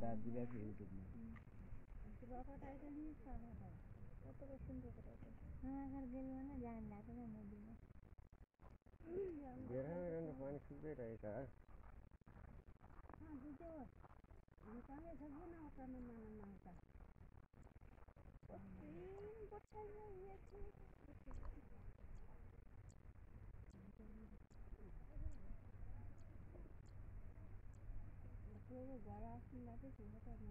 দাঁত দিবে আছে ইউটিউব না రెండు పని చూపేటాయి సార్ Thank you. করব বড়া কী লাগে সেগুলোকে আমি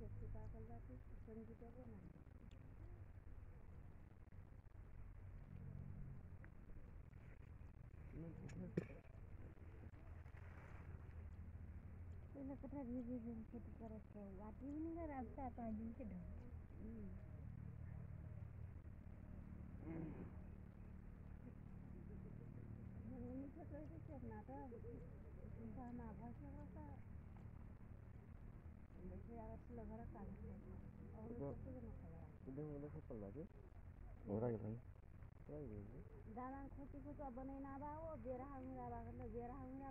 করতে পারলে সঞ্জিত না मतलब कितना धीरे धीरे खेती कर रखे हैं आती भी नहीं कर आपका पाँच दिन से ढंग अपना तो इंसान आभास होता दाना खोची खोच बनै ना बा बेरा हुँदा बा बेरा हुँदा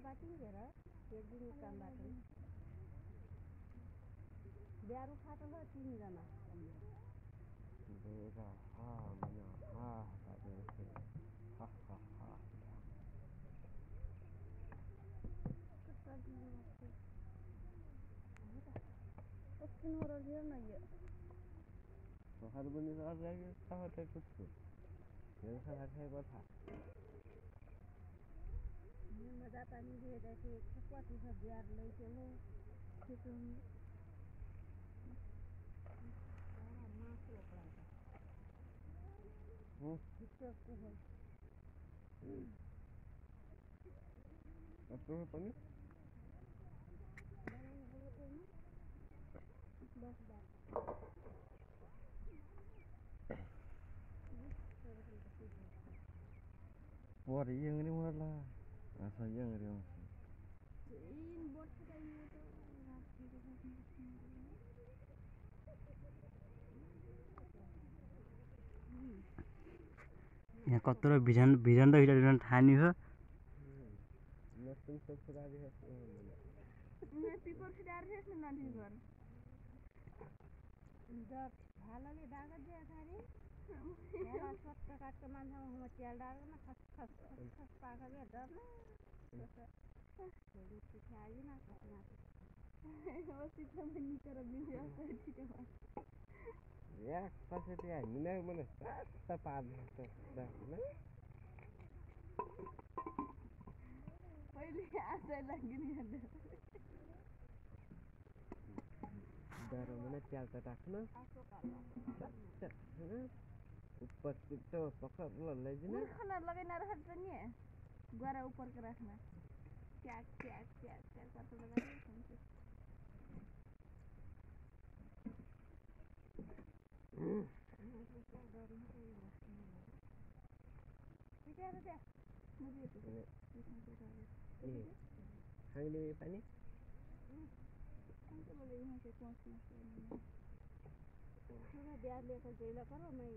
लेलो हा थृा ला दिół अरि माझ ृट न ब топ tips in on one दोठे नय targets in on one शहर पनस आ अरइ यू शहर क्थू क्योंग अथस्या है वाइबाद वें लेँ आ picture of Blanca. Hmm? Picture of Kuhan. Apa apa ni? Barang bulu ini. Bos dah. Wah, yang ini malah. Asa yang ini. Ini buat kita ini. यहाँ कत्रो vision vision त video ठानी हो। Sesudah dia. Paper फिटाएर न नदी घर भालोले डाँगा दिए खाने सट्ट काटको मान्छेमा म च्याल डाँगो न खस खस खस खस पाकेर डर न आइदिन Ya, pasti dia. Mina mana? Tepat. Dah, mana? पहिले आजै लागि नि Dara mana tiada tak na? Tak, na? Upas kita pakai bulan lagi na. मुर्खना लगाइन राख्छ नि गरा उपरको राख्न च्याक च्याक च्याक च्याक कस्तो लगाइरहेको Eh, hang di pani? बिहा लिएको जेला कर मै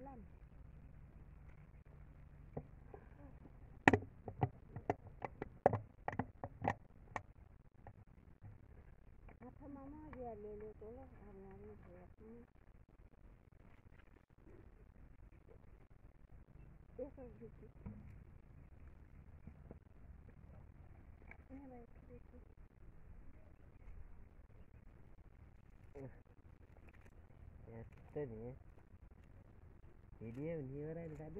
lần Atamama yerleri dolu hamlarını yapmış. Eso es difícil. Evet, difícil. Evet. Evet, de niye? විඩිය නිවරයි ලද